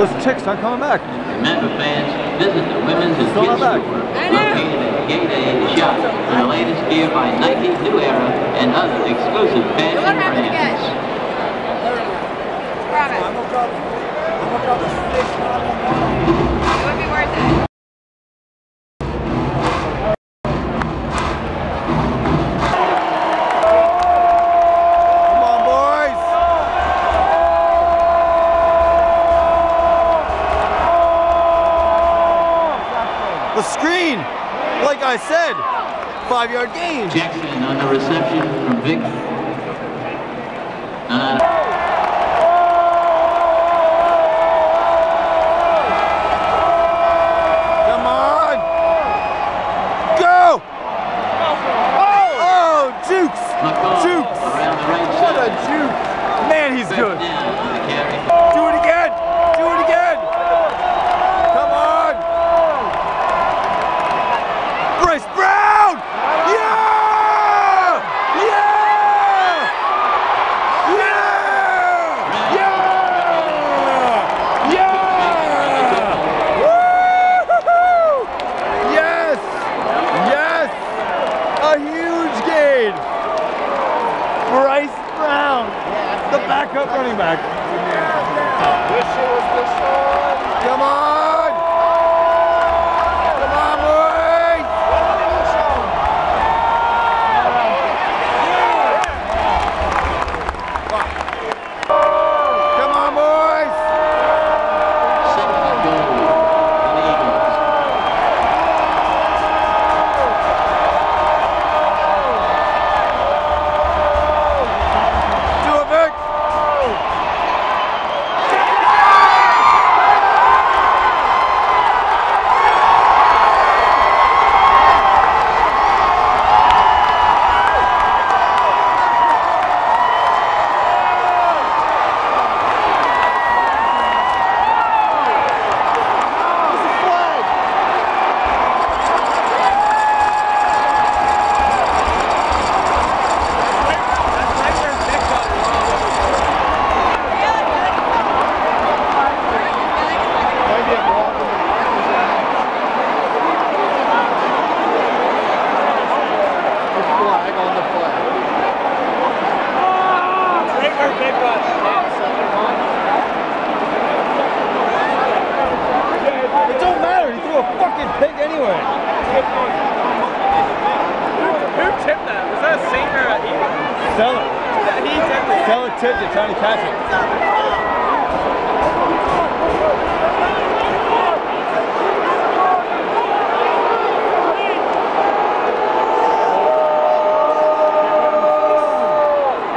Those chicks aren't coming back. Remember, fans, visit the women's and kids not back. store located at Gate A shop for the latest gear by Nike, New Era, and other exclusive fashion What happened again? brands. The screen, like I said, five yard gain. Jackson on the reception from Vick. Uh, Come on. Go. Oh, Jukes. McCall Jukes. around the right What a side. juke. Man, he's First good. down on the carry. Do it again. Do it again. Come on. Bryce Brown. Yeah. Yeah. Yeah. Yeah. Yeah. Woo-hoo-hoo. Yes. Yes. A huge gain. Bryce Brown, the backup running back. Come on! It. Trying to catch it.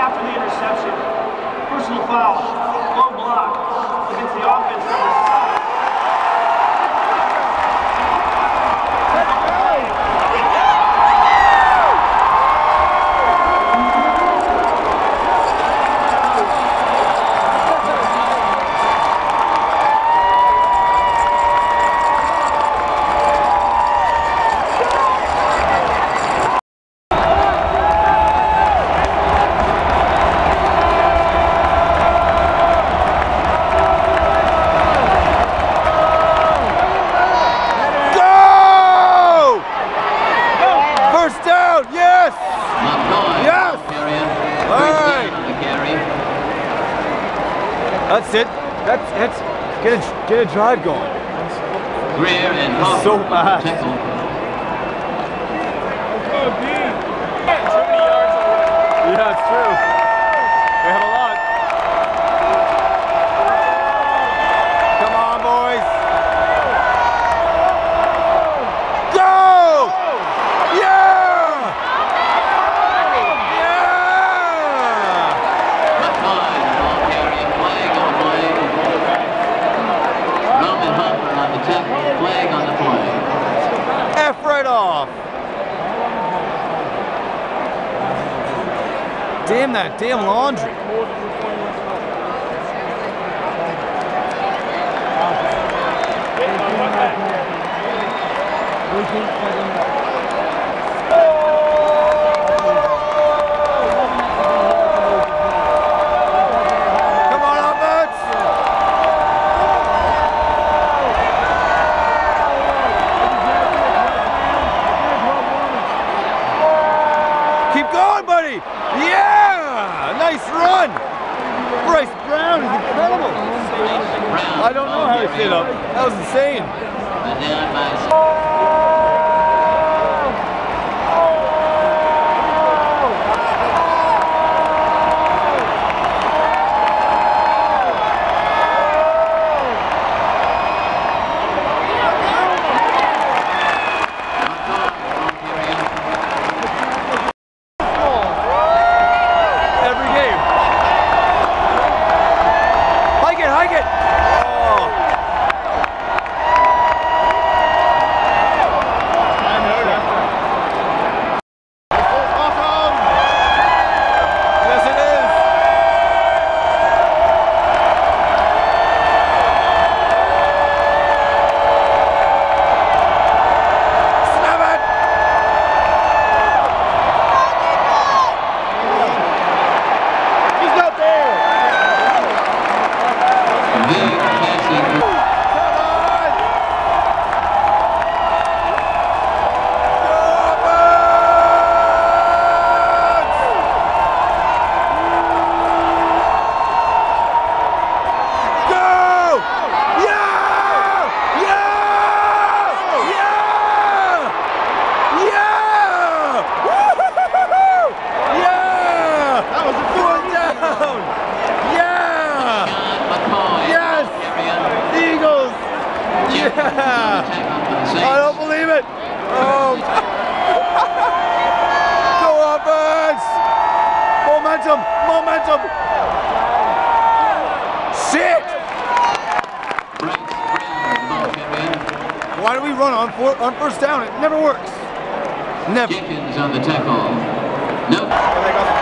after the interception. Personal foul, low block against the offense. on this side. Go! First down. Yes. McCoy Yes! carrier. All First right. down on the carry. That's it. That's it's get a get a drive going. Greer and Hoffer so on Damn that damn laundry. Keep going, buddy. Yeah nice run. Bryce Brown is incredible. I don't know how he did up. That was insane. it. Um, go offense. Momentum. Momentum. Shit. Why do we run on, on first down? It never works. Never. Jenkins on the tackle. Nope.